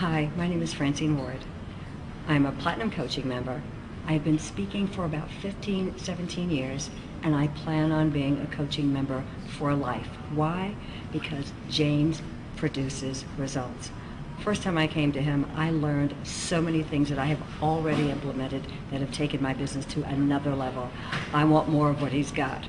Hi, my name is Francine Ward. I'm a Platinum Coaching member. I've been speaking for about 15, 17 years, and I plan on being a coaching member for life. Why? Because James produces results. First time I came to him, I learned so many things that I have already implemented that have taken my business to another level. I want more of what he's got.